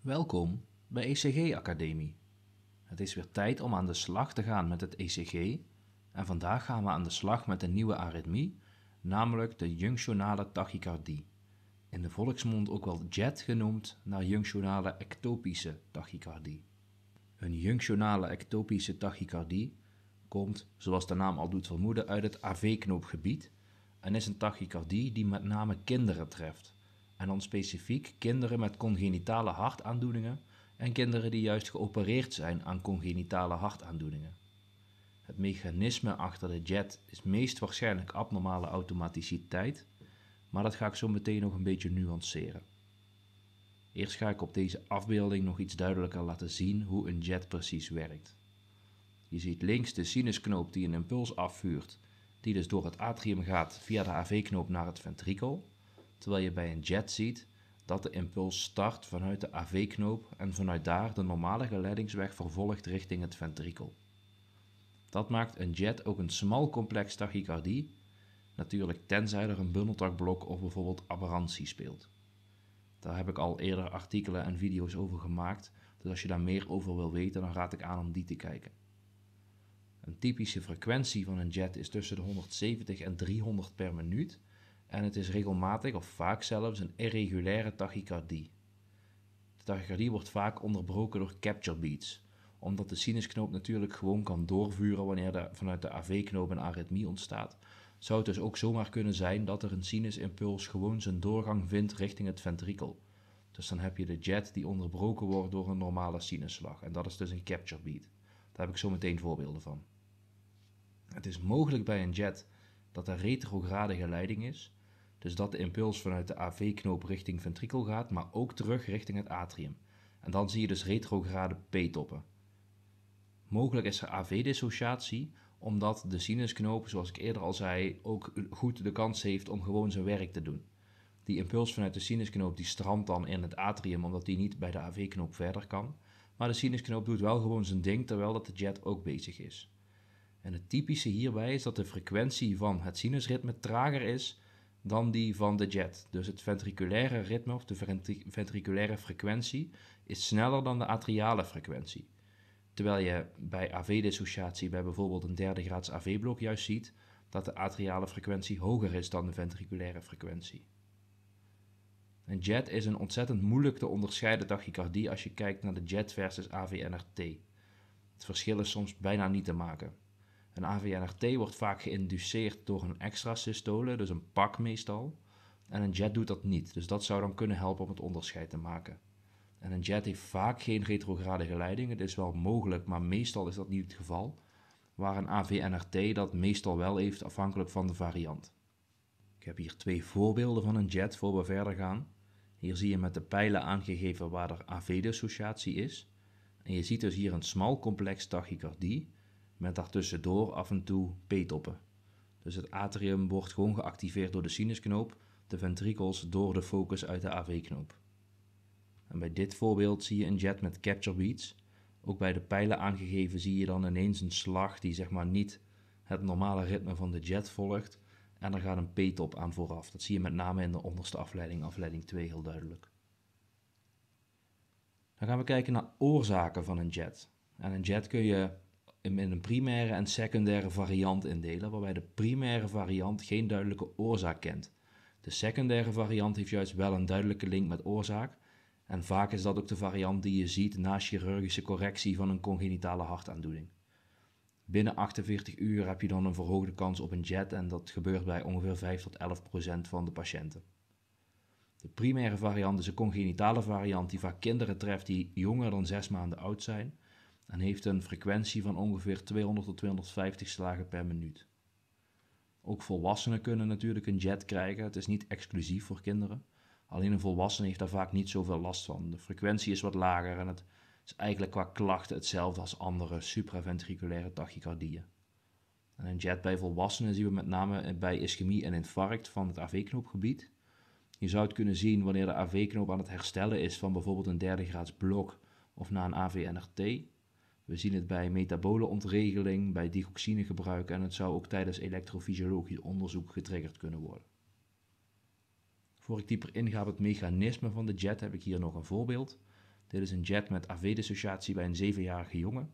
Welkom bij ECG Academie. Het is weer tijd om aan de slag te gaan met het ECG en vandaag gaan we aan de slag met een nieuwe aritmie, namelijk de junctionale tachycardie. In de volksmond ook wel JET genoemd naar junctionale ectopische tachycardie. Een junctionale ectopische tachycardie komt, zoals de naam al doet vermoeden, uit het AV-knoopgebied en is een tachycardie die met name kinderen treft. En dan specifiek kinderen met congenitale hartaandoeningen en kinderen die juist geopereerd zijn aan congenitale hartaandoeningen. Het mechanisme achter de jet is meest waarschijnlijk abnormale automaticiteit, maar dat ga ik zo meteen nog een beetje nuanceren. Eerst ga ik op deze afbeelding nog iets duidelijker laten zien hoe een jet precies werkt. Je ziet links de sinusknoop die een impuls afvuurt, die dus door het atrium gaat via de AV-knoop naar het ventrikel terwijl je bij een jet ziet dat de impuls start vanuit de AV-knoop en vanuit daar de normale geleidingsweg vervolgt richting het ventrikel. Dat maakt een jet ook een smal complex tachycardie, natuurlijk tenzij er een bundeltakblok of bijvoorbeeld aberrantie speelt. Daar heb ik al eerder artikelen en video's over gemaakt, dus als je daar meer over wil weten, dan raad ik aan om die te kijken. Een typische frequentie van een jet is tussen de 170 en 300 per minuut en het is regelmatig of vaak zelfs een irregulaire tachycardie. De tachycardie wordt vaak onderbroken door capture beats, omdat de sinusknoop natuurlijk gewoon kan doorvuren wanneer er vanuit de AV-knoop een aritmie ontstaat. Zou het dus ook zomaar kunnen zijn dat er een sinusimpuls gewoon zijn doorgang vindt richting het ventrikel. Dus dan heb je de jet die onderbroken wordt door een normale sinusslag. En dat is dus een capture beat. Daar heb ik zo meteen voorbeelden van. Het is mogelijk bij een jet dat er retrograde geleiding is, dus dat de impuls vanuit de AV-knoop richting ventrikel gaat, maar ook terug richting het atrium. En dan zie je dus retrograde P-toppen. Mogelijk is er AV-dissociatie, omdat de sinusknoop, zoals ik eerder al zei, ook goed de kans heeft om gewoon zijn werk te doen. Die impuls vanuit de sinusknoop die strandt dan in het atrium, omdat die niet bij de AV-knoop verder kan. Maar de sinusknoop doet wel gewoon zijn ding, terwijl dat de jet ook bezig is. En het typische hierbij is dat de frequentie van het sinusritme trager is dan die van de jet. Dus het ventriculaire ritme of de ventriculaire frequentie is sneller dan de atriale frequentie. Terwijl je bij AV-dissociatie bij bijvoorbeeld een derde graads AV-blok juist ziet dat de atriale frequentie hoger is dan de ventriculaire frequentie. Een jet is een ontzettend moeilijk te onderscheiden tachycardie als je kijkt naar de jet versus AVNRT. Het verschil is soms bijna niet te maken. Een AVNRT wordt vaak geïnduceerd door een extra systole, dus een pak meestal. En een jet doet dat niet, dus dat zou dan kunnen helpen om het onderscheid te maken. En een jet heeft vaak geen retrograde geleiding, het is wel mogelijk, maar meestal is dat niet het geval. Waar een AVNRT dat meestal wel heeft, afhankelijk van de variant. Ik heb hier twee voorbeelden van een jet voor we verder gaan. Hier zie je met de pijlen aangegeven waar er AV-dissociatie is. En je ziet dus hier een smal complex tachycardie met daartussendoor af en toe p-toppen. Dus het atrium wordt gewoon geactiveerd door de sinusknoop, de ventrikels door de focus uit de AV-knoop. En bij dit voorbeeld zie je een jet met capture beats. Ook bij de pijlen aangegeven zie je dan ineens een slag die zeg maar niet het normale ritme van de jet volgt. En er gaat een p-top aan vooraf. Dat zie je met name in de onderste afleiding, afleiding 2 heel duidelijk. Dan gaan we kijken naar oorzaken van een jet. En een jet kun je in een primaire en secundaire variant indelen, waarbij de primaire variant geen duidelijke oorzaak kent. De secundaire variant heeft juist wel een duidelijke link met oorzaak, en vaak is dat ook de variant die je ziet na chirurgische correctie van een congenitale hartaandoening. Binnen 48 uur heb je dan een verhoogde kans op een jet en dat gebeurt bij ongeveer 5 tot 11 procent van de patiënten. De primaire variant is een congenitale variant die vaak kinderen treft die jonger dan 6 maanden oud zijn en heeft een frequentie van ongeveer 200 tot 250 slagen per minuut. Ook volwassenen kunnen natuurlijk een jet krijgen. Het is niet exclusief voor kinderen. Alleen een volwassene heeft daar vaak niet zoveel last van. De frequentie is wat lager en het is eigenlijk qua klachten hetzelfde als andere supraventriculaire tachycardieën. En een jet bij volwassenen zien we met name bij ischemie en infarct van het AV-knoopgebied. Je zou het kunnen zien wanneer de AV-knoop aan het herstellen is van bijvoorbeeld een derde graads blok of na een AVNRT. We zien het bij metabole ontregeling, bij digoxinegebruik en het zou ook tijdens elektrofysiologisch onderzoek getriggerd kunnen worden. Voor ik dieper inga op het mechanisme van de jet heb ik hier nog een voorbeeld. Dit is een jet met AV-dissociatie bij een zevenjarige jongen.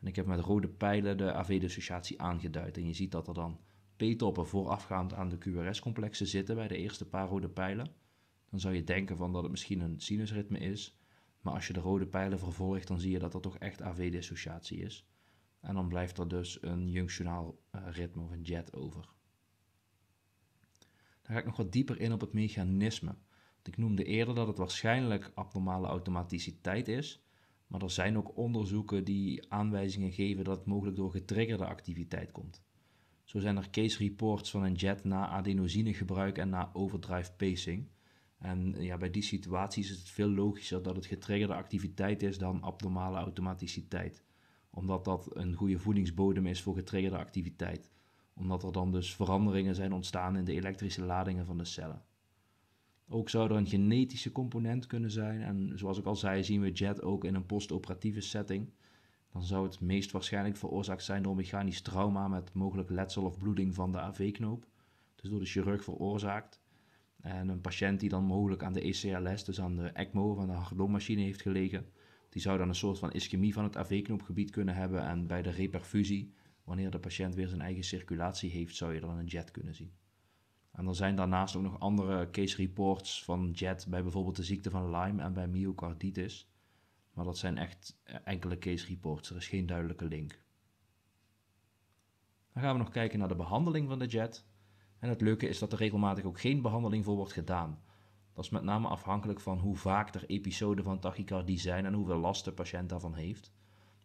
En ik heb met rode pijlen de AV-dissociatie aangeduid. En je ziet dat er dan p-toppen voorafgaand aan de QRS-complexen zitten bij de eerste paar rode pijlen. Dan zou je denken van dat het misschien een sinusritme is. Maar als je de rode pijlen vervolgt, dan zie je dat er toch echt AV-dissociatie is. En dan blijft er dus een junctionaal uh, ritme of een jet over. Dan ga ik nog wat dieper in op het mechanisme. Ik noemde eerder dat het waarschijnlijk abnormale automaticiteit is, maar er zijn ook onderzoeken die aanwijzingen geven dat het mogelijk door getriggerde activiteit komt. Zo zijn er case reports van een jet na adenozinegebruik en na overdrive pacing. En ja, bij die situaties is het veel logischer dat het getriggerde activiteit is dan abnormale automaticiteit. Omdat dat een goede voedingsbodem is voor getriggerde activiteit. Omdat er dan dus veranderingen zijn ontstaan in de elektrische ladingen van de cellen. Ook zou er een genetische component kunnen zijn. En zoals ik al zei, zien we JET ook in een postoperatieve setting. Dan zou het meest waarschijnlijk veroorzaakt zijn door mechanisch trauma met mogelijk letsel of bloeding van de AV-knoop. Dus door de chirurg veroorzaakt. En een patiënt die dan mogelijk aan de ECLS, dus aan de ECMO van de hartlongmachine heeft gelegen, die zou dan een soort van ischemie van het AV-knoopgebied kunnen hebben. En bij de reperfusie, wanneer de patiënt weer zijn eigen circulatie heeft, zou je dan een jet kunnen zien. En er zijn daarnaast ook nog andere case reports van JET bij bijvoorbeeld de ziekte van Lyme en bij myocarditis. Maar dat zijn echt enkele case reports, er is geen duidelijke link. Dan gaan we nog kijken naar de behandeling van de JET. En het leuke is dat er regelmatig ook geen behandeling voor wordt gedaan. Dat is met name afhankelijk van hoe vaak er episoden van tachycardie zijn en hoeveel last de patiënt daarvan heeft.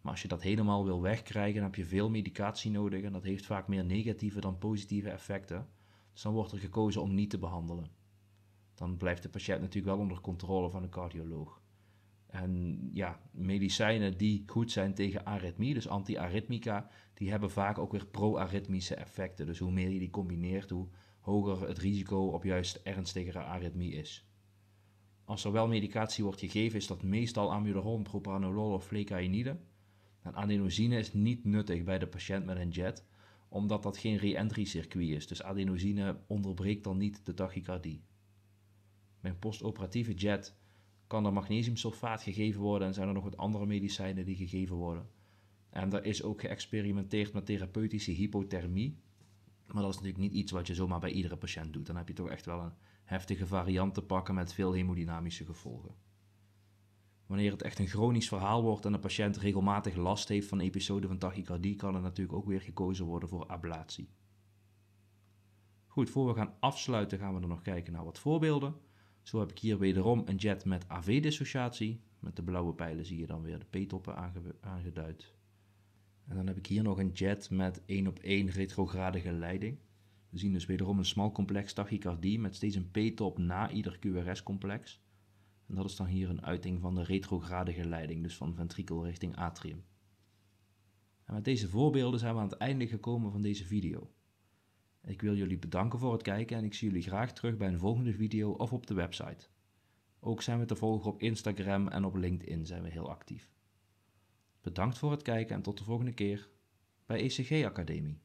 Maar als je dat helemaal wil wegkrijgen, dan heb je veel medicatie nodig en dat heeft vaak meer negatieve dan positieve effecten. Dus dan wordt er gekozen om niet te behandelen. Dan blijft de patiënt natuurlijk wel onder controle van een cardioloog. En ja, medicijnen die goed zijn tegen aritmie, dus antiaritmica, die hebben vaak ook weer pro-aritmische effecten. Dus hoe meer je die combineert, hoe hoger het risico op juist ernstigere aritmie is. Als er wel medicatie wordt gegeven, is dat meestal amiodaron, propranolol of flecainide. En adenosine is niet nuttig bij de patiënt met een jet, omdat dat geen re-entry circuit is. Dus adenosine onderbreekt dan niet de tachycardie. Bij een postoperatieve jet kan er magnesiumsulfaat gegeven worden en zijn er nog wat andere medicijnen die gegeven worden. En er is ook geëxperimenteerd met therapeutische hypothermie. Maar dat is natuurlijk niet iets wat je zomaar bij iedere patiënt doet. Dan heb je toch echt wel een heftige variant te pakken met veel hemodynamische gevolgen. Wanneer het echt een chronisch verhaal wordt en de patiënt regelmatig last heeft van episoden van tachycardie, kan er natuurlijk ook weer gekozen worden voor ablatie. Goed, voor we gaan afsluiten gaan we er nog kijken naar wat voorbeelden. Zo heb ik hier wederom een jet met AV-dissociatie. Met de blauwe pijlen zie je dan weer de p-toppen aangeduid. En dan heb ik hier nog een jet met 1 op 1 retrogradige leiding. We zien dus wederom een smal complex tachycardie met steeds een p-top na ieder QRS-complex. En dat is dan hier een uiting van de retrogradige leiding, dus van ventrikel richting atrium. En met deze voorbeelden zijn we aan het einde gekomen van deze video. Ik wil jullie bedanken voor het kijken en ik zie jullie graag terug bij een volgende video of op de website. Ook zijn we te volgen op Instagram en op LinkedIn zijn we heel actief. Bedankt voor het kijken en tot de volgende keer bij ECG Academie.